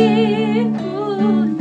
be.